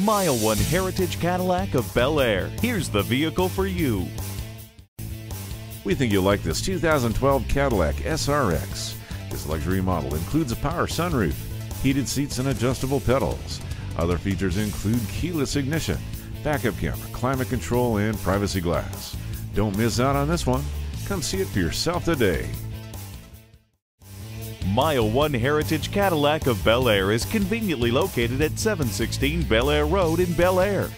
MileOne Heritage Cadillac of Bel Air. Here's the vehicle for you. We think you'll like this 2012 Cadillac SRX. This luxury model includes a power sunroof, heated seats, and adjustable pedals. Other features include keyless ignition, backup camera, climate control, and privacy glass. Don't miss out on this one. Come see it for yourself today. MileOne Heritage Cadillac of Bel Air is conveniently located at 716 Bel Air Road in Bel Air.